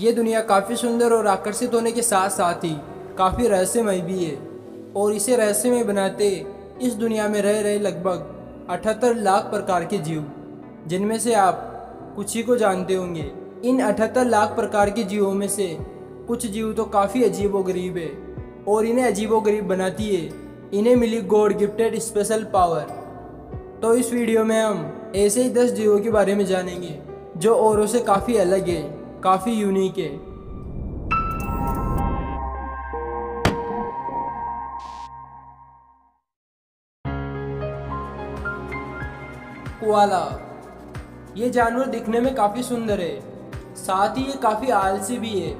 ये दुनिया काफ़ी सुंदर और आकर्षित होने के साथ साथ ही काफ़ी रहस्यमय भी है। और इसे रहस्यमय बनाते इस दुनिया में रह रहे लगभग अठहत्तर लाख प्रकार के जीव, जिनमें से आप कुछ ही को जानते होंगे। इन अठहत्तर लाख प्रकार के जीवों में से कुछ जीव तो काफ़ी अजीब गरीब है और इन्हें अजीब गरीब बनाती है। इन्हें मिली गॉड गिफ्टेड स्पेशल पावर। तो इस वीडियो में हम ऐसे ही दस जीवों के बारे में जानेंगे, जो औरों से काफ़ी अलग है। काफ़ी यूनिक है। कोआला, ये जानवर दिखने में काफ़ी सुंदर है। साथ ही ये काफ़ी आलसी भी है।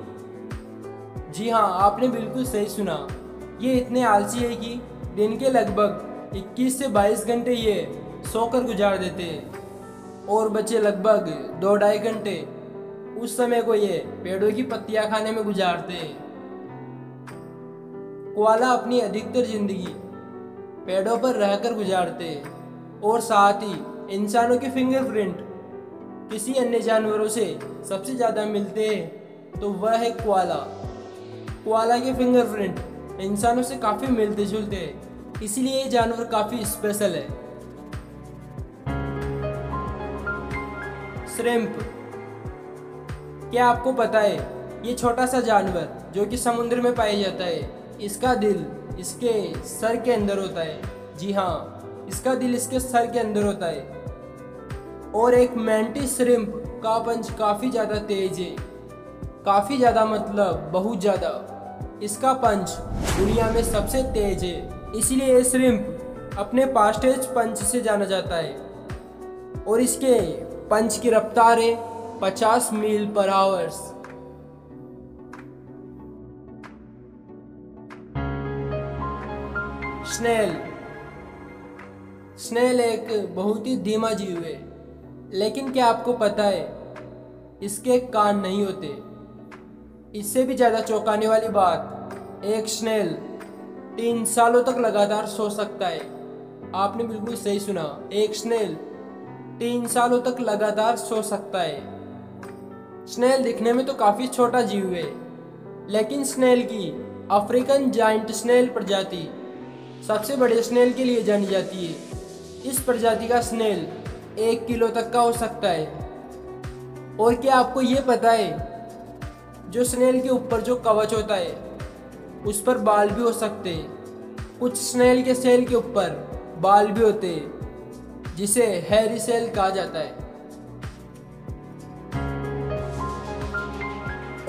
जी हाँ आपने बिल्कुल सही सुना। ये इतने आलसी है कि दिन के लगभग 21 से 22 घंटे ये सोकर गुजार देते हैं। और बचे लगभग दो ढाई घंटे उस समय को ये पेड़ों की पत्तियाँ खाने में गुजारते। कोआला अपनी अधिकतर ज़िंदगी पेड़ों पर रहकर गुजारते और साथ ही इंसानों के फिंगरप्रिंट किसी अन्य जानवरों से सबसे ज़्यादा मिलते हैं तो वह है कोआला कोआला के फिंगरप्रिंट इंसानों से काफ़ी मिलते जुलते हैं, इसलिए ये जानवर काफ़ी स्पेशल है। श्रिम्प क्या आपको पता है? ये छोटा सा जानवर जो कि समुद्र में पाया जाता है, इसका दिल इसके सर के अंदर होता है। जी हाँ इसका दिल इसके सर के अंदर होता है। और एक मैंटी श्रिम्प का पंच काफ़ी ज़्यादा तेज है। काफ़ी ज़्यादा मतलब बहुत ज़्यादा। इसका पंच दुनिया में सबसे तेज है। इसलिए ये श्रिम्प अपने पास्टेज पंच से जाना जाता है। और इसके पंच की रफ्तार है। 50 मील पर आवर्स। स्नेल। स्नेल एक बहुत ही धीमा जीव है, लेकिन क्या आपको पता है, इसके कान नहीं होते। इससे भी ज़्यादा चौंकाने वाली बात, एक स्नेल तीन सालों तक लगातार सो सकता है। आपने बिल्कुल सही सुना, एक स्नेल तीन सालों तक लगातार सो सकता है। स्नेल दिखने में तो काफ़ी छोटा जीव है, लेकिन स्नेल की अफ्रीकन जाइंट स्नेल प्रजाति सबसे बड़े स्नेल के लिए जानी जाती है। इस प्रजाति का स्नेल एक किलो तक का हो सकता है। और क्या आपको ये पता है, जो स्नेल के ऊपर जो कवच होता है, उस पर बाल भी हो सकते हैं। कुछ स्नेल के सेल के ऊपर बाल भी होते हैं, जिसे हैरी सेल कहा जाता है।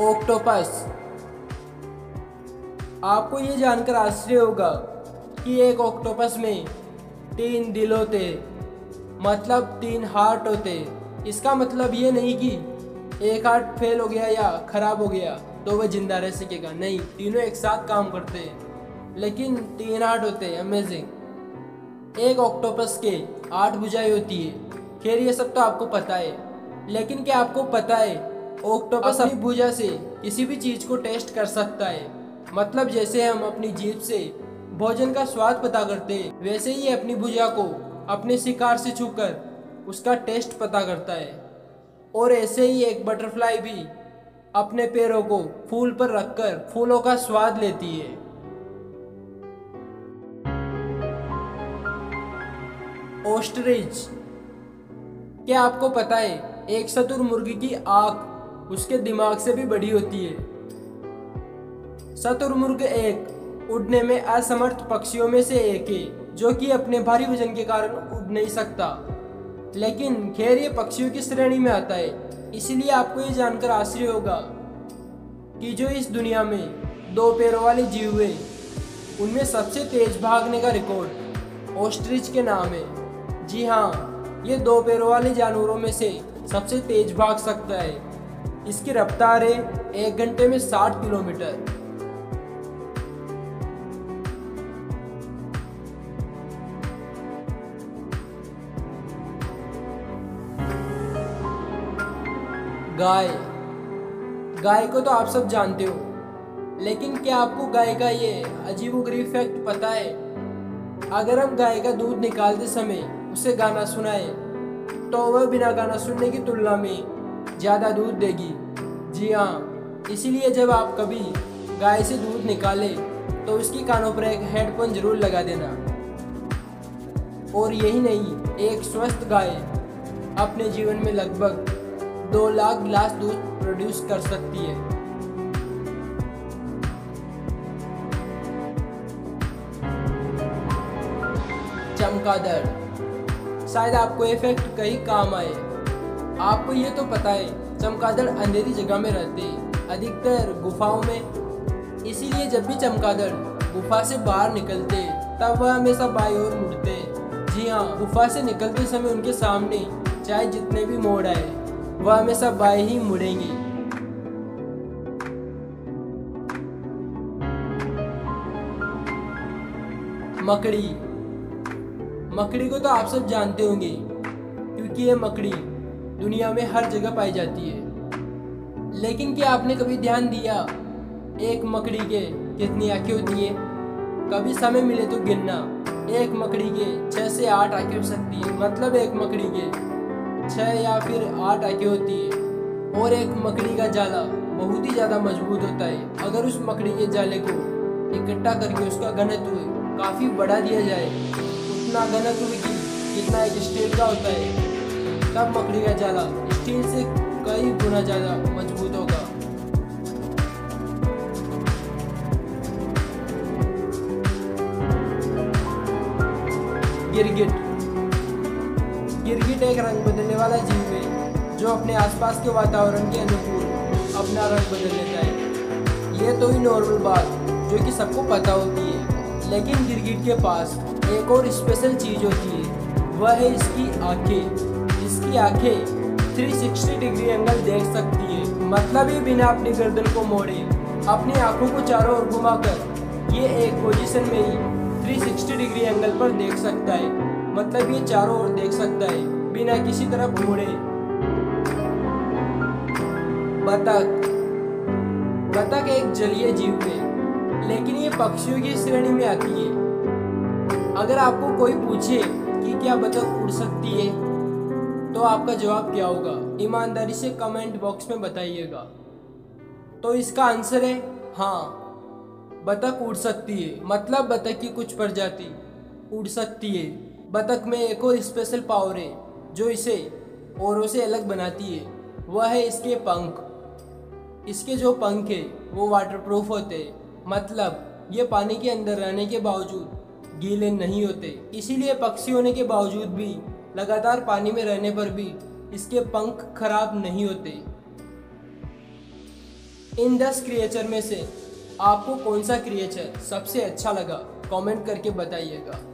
ऑक्टोपस आपको ये जानकर आश्चर्य होगा कि एक ऑक्टोपस में तीन दिल होते मतलब तीन हार्ट होते। इसका मतलब ये नहीं कि एक हार्ट फेल हो गया या खराब हो गया तो वह ज़िंदा रह सकेगा। नहीं, तीनों एक साथ काम करते हैं, लेकिन तीन हार्ट होते हैं अमेजिंग एक ऑक्टोपस के आठ भुजाएँ होती है। खैर, ये सब तो आपको पता है, लेकिन क्या आपको पता है ऑक्टोपस अपनी भुजा से किसी भी चीज़ को टेस्ट कर सकता है। मतलब जैसे हम अपनी जीप से भोजन का स्वाद पता करते हैं वैसे ही अपनी भुजा को अपने शिकार से छूकर उसका टेस्ट पता करता है। और ऐसे ही एक बटरफ्लाई भी अपने पैरों को फूल पर रखकर फूलों का स्वाद लेती है। ओस्ट्रिच क्या आपको पता है एक शतुर मुर्गी की आँख उसके दिमाग से भी बड़ी होती है। शतुरमुर्ग एक, उड़ने में असमर्थ पक्षियों में से एक है, जो कि अपने भारी वज़न के कारण उड़ नहीं सकता। लेकिन खैर ये पक्षियों की श्रेणी में आता है, इसलिए आपको ये जानकर आश्चर्य होगा कि जो इस दुनिया में दो पैरों वाले जीव हुए, उनमें सबसे तेज भागने का रिकॉर्ड ऑस्ट्रिच के नाम है। जी हाँ ये दो पैरों वाले जानवरों में से सबसे तेज भाग सकता है। इसकी रफ्तार है एक घंटे में 60 किलोमीटर। गाय। गाय को तो आप सब जानते हो, लेकिन क्या आपको गाय का ये गरीब फैक्ट पता है? अगर हम गाय का दूध निकालते समय उसे गाना सुनाए तो वह बिना गाना सुनने की तुलना में ज़्यादा दूध देगी। जी हाँ इसीलिए जब आप कभी गाय से दूध निकालें तो उसकी कानों पर एक हेडफोन ज़रूर लगा देना। और यही नहीं, एक स्वस्थ गाय अपने जीवन में लगभग दो लाख गिलास दूध प्रोड्यूस कर सकती है। चमकादड़ शायद आपको इफ़ेक्ट फैक्ट कहीं काम आए। आपको ये तो पता है चमकादड़ अंधेरी जगह में रहते हैं। अधिकतर गुफाओं में। इसीलिए जब भी चमकादड़ गुफा से बाहर निकलते तब वह हमेशा बाई ओर मुड़ते जी हाँ गुफा से निकलते समय उनके सामने, चाहे जितने भी मोड़ आए, वह हमेशा बाएँ ही मुड़ेंगे। मकड़ी। मकड़ी को तो आप सब जानते होंगे, क्योंकि ये मकड़ी दुनिया में हर जगह पाई जाती है। लेकिन क्या आपने कभी ध्यान दिया, एक मकड़ी के कितनी आँखें होती है? कभी समय मिले तो गिनना, एक मकड़ी के छः से आठ आँखें हो सकती है। मतलब एक मकड़ी के छः या फिर आठ आँखें होती है। और एक मकड़ी का जाला बहुत ही ज़्यादा मज़बूत होता है। अगर उस मकड़ी के जाले को इकट्ठा करके उसका घनत्व काफ़ी बढ़ा दिया जाए, उतना घनत्व की जितना एक स्टील का होता है। तब मकड़ी का जाला। स्टील से कई गुना ज़्यादा मज़बूत होगा। गिरगिट। गिरगिट एक रंग बदलने वाला जीव है, जो अपने आसपास के वातावरण के अनुकूल अपना रंग बदल लेता है। ये तो ही नॉर्मल बात, जो कि सबको पता होती है। लेकिन गिरगिट के पास एक और स्पेशल चीज़ होती है, वह है इसकी आँखें। इसकी आँखें 360 डिग्री एंगल देख सकती है। मतलब ही बिना अपनी गर्दन को मोड़े, अपनी आँखों को चारों ओर घुमाकर, ये एक पोजीशन में ही 360 डिग्री एंगल पर देख सकता है। मतलब ये चारों ओर देख सकता है, बिना किसी तरफ़ मुड़े। बतख। बतख एक जलीय जीव है, लेकिन ये पक्षियों की श्रेणी में आती है। अगर आपको कोई पूछे कि क्या बतख उड़ सकती है तो आपका जवाब क्या होगा? ईमानदारी से कमेंट बॉक्स में बताइएगा। तो इसका आंसर है हाँ। बतख उड़ सकती है। मतलब बतख की कुछ प्रजाति उड़ सकती है। बतख में एक और स्पेशल पावर है, जो इसे औरों से अलग बनाती है। वह है इसके पंख। इसके जो पंख है, वो वाटरप्रूफ होते हैं। मतलब ये पानी के अंदर रहने के बावजूद गीले नहीं होते। इसीलिए पक्षी होने के बावजूद भी लगातार पानी में रहने पर भी इसके पंख खराब नहीं होते। इन दस क्रिएचर में से आपको कौन सा क्रिएचर सबसे अच्छा लगा? कमेंट करके बताइएगा।